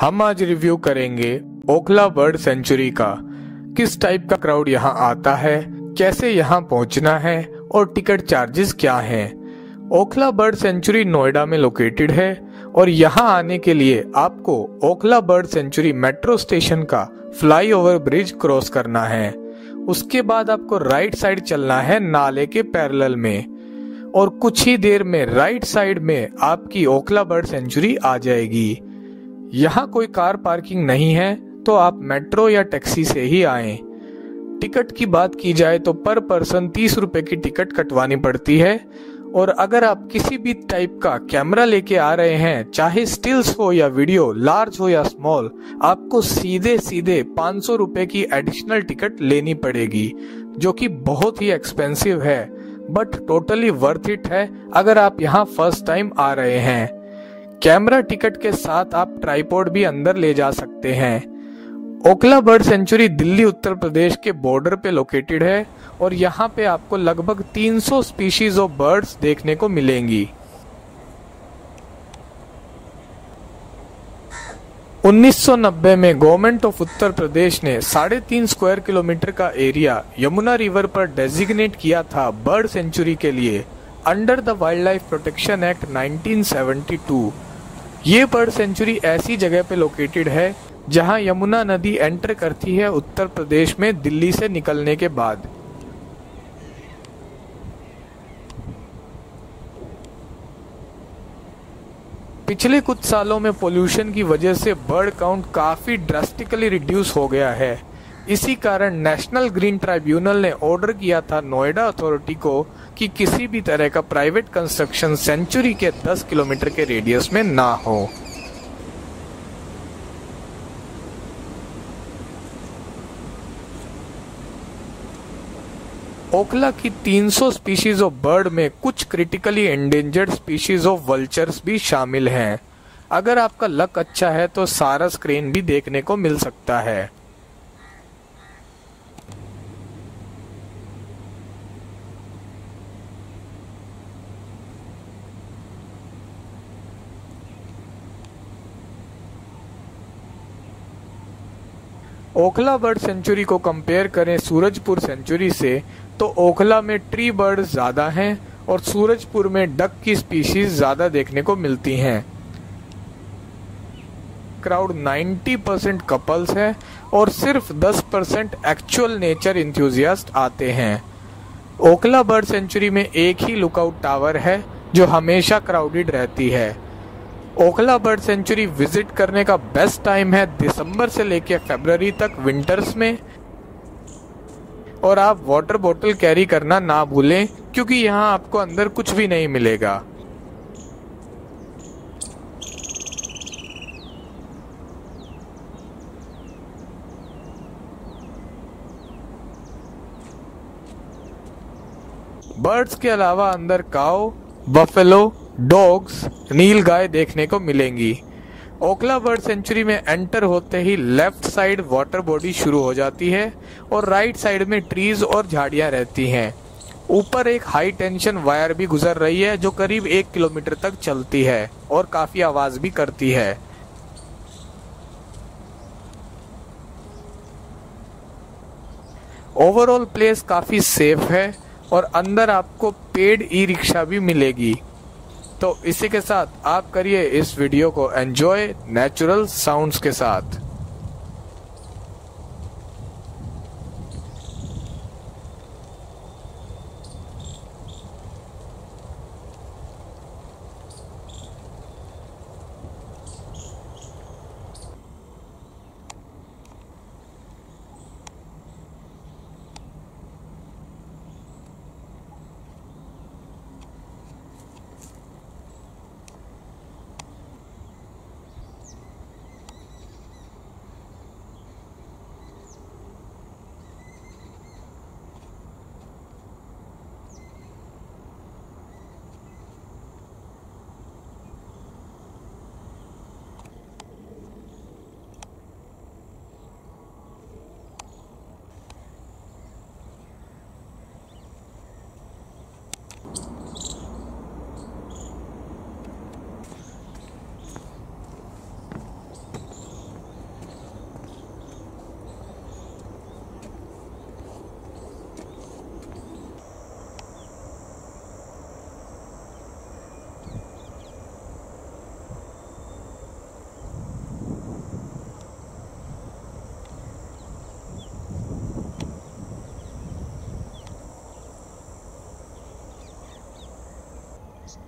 हम आज रिव्यू करेंगे ओखला बर्ड सेंचुरी का। किस टाइप का क्राउड यहाँ आता है? कैसे यहाँ पहुँचना है? और टिकट चार्जेस क्या हैं? ओखला बर्ड सेंचुरी नोएडा में लोकेटेड है और यहाँ आने के लिए आपको Okhla bird sanctuary metro station का फ्लाईओवर ब्रिज क्रॉस करना है। उसके बाद आपको राइट साइड चलना है नाले के पैरेलल में। और कुछ ही देर में राइट साइड में आपकी ओखला बर्ड सेंचुरी आ जाएगी। यहाँ कोई कार पार्किंग नहीं है तो आप मेट्रो या टैक्सी से ही आए। टिकट की बात की जाए तो पर पर्सन तीस रुपए की टिकट कटवानी पड़ती है, और अगर आप किसी भी टाइप का कैमरा लेके आ रहे हैं, चाहे स्टिल्स हो या वीडियो, लार्ज हो या स्मॉल, आपको सीधे सीधे पाँच सौ रुपए की एडिशनल टिकट लेनी पड़ेगी, जो कि बहुत ही एक्सपेंसिव है, बट टोटली वर्थ इट है, अगर आप यहाँ फ़र्स्ट टाइम आ रहे हैं। कैमरा टिकट के साथ आप ट्राईपोर्ड भी अंदर ले जा सकते हैं। ओखला बर्ड सेंचुरी दिल्ली, उत्तर प्रदेश के बॉर्डर पे लोकेटेड है और यहाँ पे आपको लगभग 300 स्पीशीज ऑफ़ बर्ड्स देखने को मिलेंगी। 1990 में गवर्नमेंट ऑफ़ उत्तर प्रदेश ने साढ़े तीन स्क्वायर किलोमीटर का एरिया यमुना रिवर पर डेजिग्नेट किया था बर्ड सेंचुरी के लिए, under the wildlife protection act 1972 ये बर्ड सेंचुरी ऐसी जगह पे लोकेटेड है, जहाँ यमुना नदी एंटर करती है उत्तर प्रदेश में दिल्ली से निकलने के बाद। पिछले कुछ सालों में पोल्यूशन की वजह से बर्ड काउंट काफ़ी ड्रास्टिकली रिड्यूस हो गया है। इसी कारण नेशनल ग्रीन ट्राइब्यूनल ने ऑर्डर किया था नोएडा अथॉरिटी को कि किसी भी तरह का प्राइवेट कंस्ट्रक्शन सेंचुरी के 10 किलोमीटर के रेडियस में ना हो। ओखला की 300 स्पीशीज ऑफ़ बर्ड में कुछ critically endangered species of vultures भी शामिल हैं। अगर आपका लक अच्छा है तो सारस क्रेन भी देखने को मिल सकता है। ओखला बर्ड सेंचुरी को कंपेयर करें सूरजपुर सेंचुरी से तो ओखला में ट्री बर्ड ज़्यादा हैं और सूरजपुर में डक की स्पीशीज ज़्यादा देखने को मिलती हैं। क्राउड 90 परसेंट कपल्स है और सिर्फ़ 10 परसेंट एक्चुअल नेचर इंथ्यूजियास्ट आते हैं। ओखला बर्ड सेंचुरी में एक ही लुकआउट टावर है जो हमेशा क्राउडेड रहती है। ओखला बर्ड सेंचुरी विज़िट करने का बेस्ट टाइम है दिसंबर से लेकर फरवरी तक विंटर्स में। और आप वाटर बोतल कैरी करना ना भूलें, क्योंकि यहाँ आपको अंदर कुछ भी नहीं मिलेगा। बर्ड्स के अलावा अंदर काओ, बफेलो डॉग्स नील गाय देखने को मिलेंगी। ओखला बर्ड सेंचुरी में एंटर होते ही लेफ़्ट साइड वाटर बॉडी शुरू हो जाती है और राइट साइड में ट्रीज और झाड़ियाँ रहती हैं। ऊपर एक हाई टेंशन वायर भी गुजर रही है जो करीब एक किलोमीटर तक चलती है और काफ़ी आवाज़ भी करती है। ओवरऑल प्लेस काफ़ी सेफ़ है और अंदर आपको पेड ई रिक्शा भी मिलेगी। तो इसी के साथ आप करिए इस वीडियो को एंजॉय नेचुरल साउंड्स के साथ।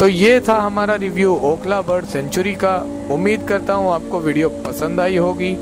तो ये था हमारा रिव्यू ओखला बर्ड सेंचुरी का। उम्मीद करता हूँ आपको वीडियो पसंद आई होगी।